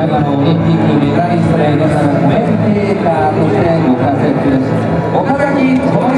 長のオリンピックメダリスト皆さんメンテーターとしてご活躍です。岡崎智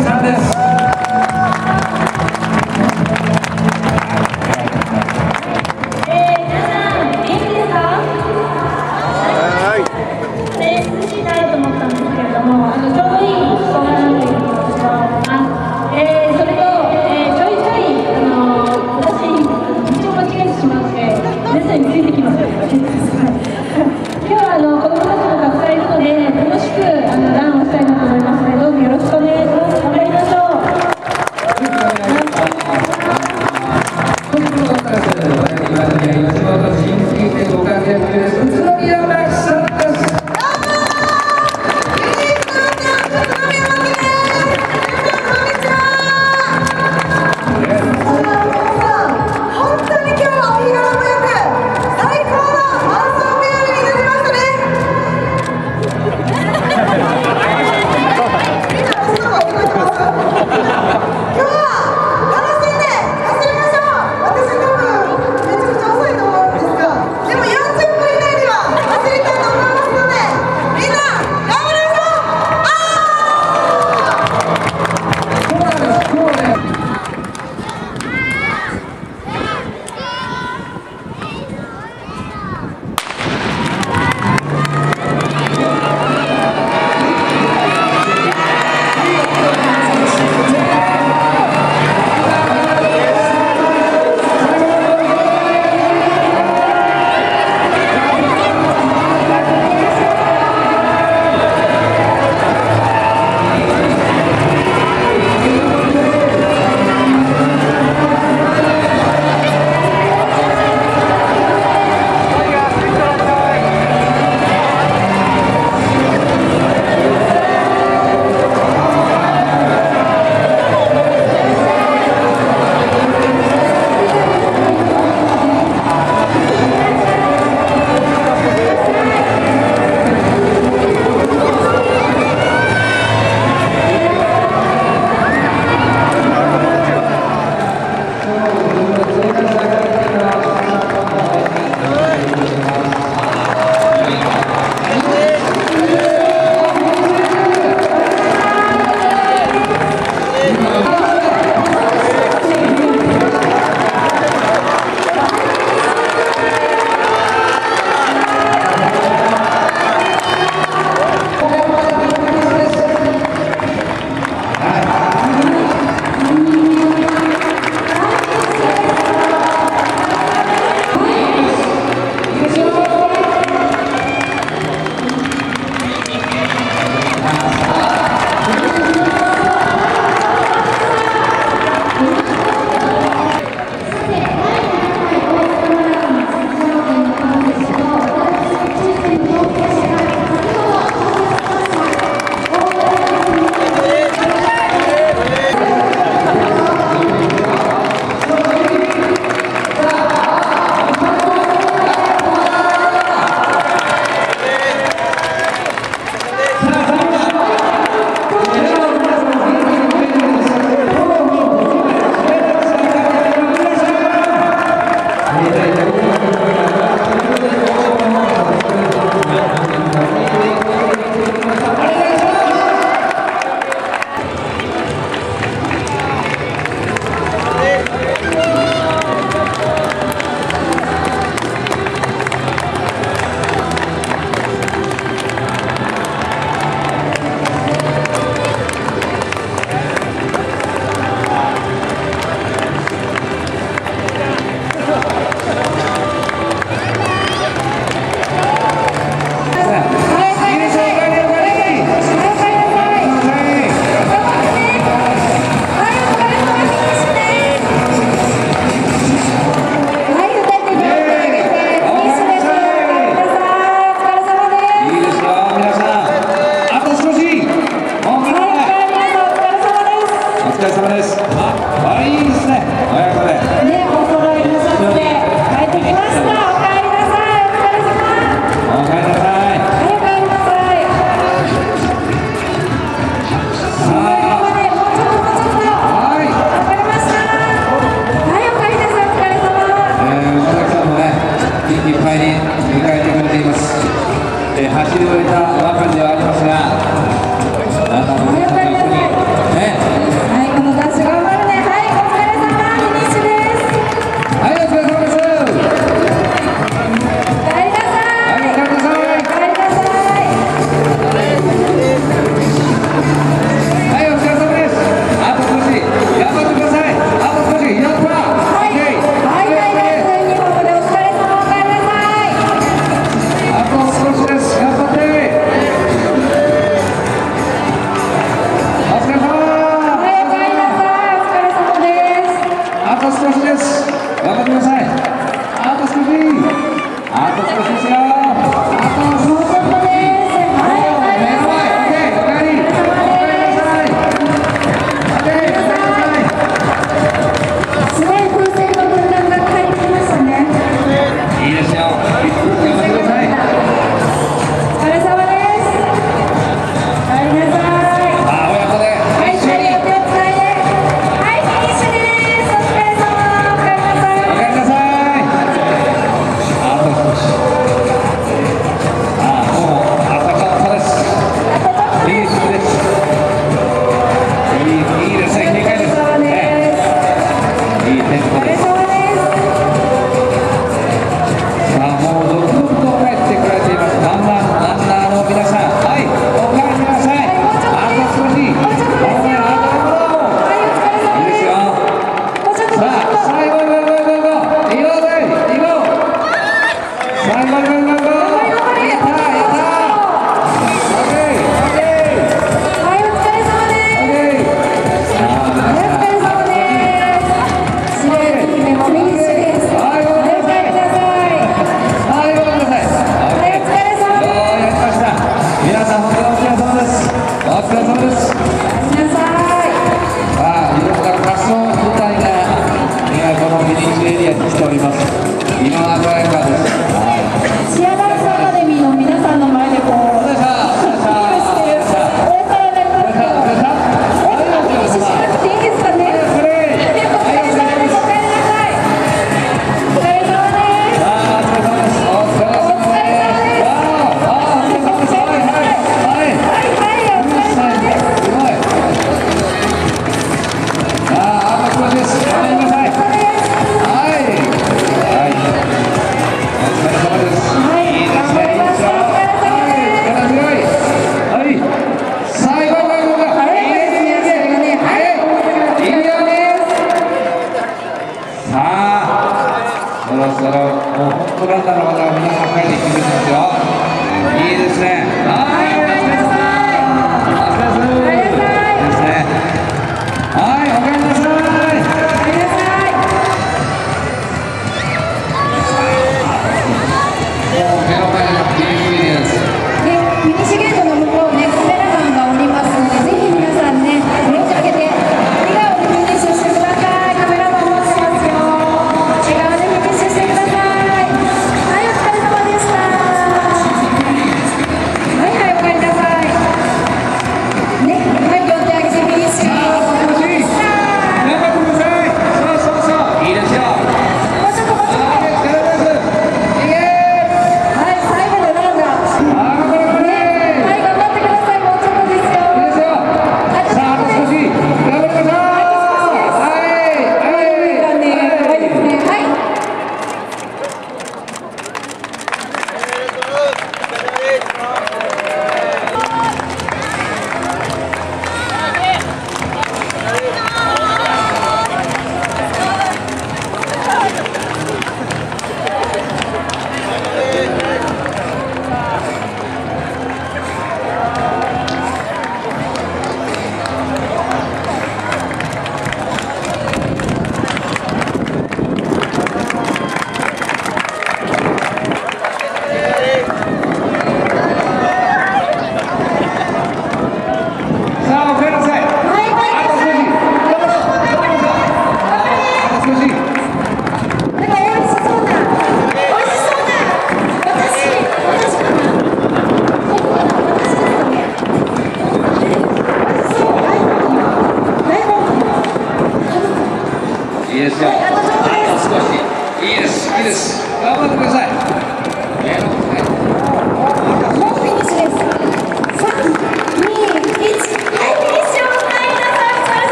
いですよ。少し。いいです。いいです。頑張ってください。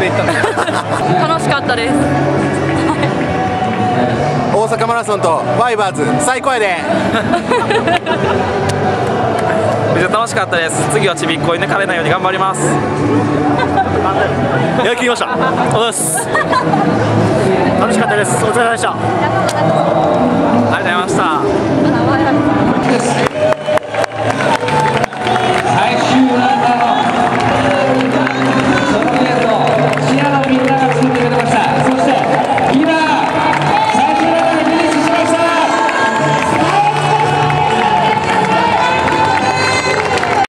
で行ったんです楽しかったです。大阪マラソンとイバーズ最高やで。めっちゃ楽しかったです。次はちびっこれないように頑張ります。やりきりました。おす。楽しかったです。お疲れ様でした。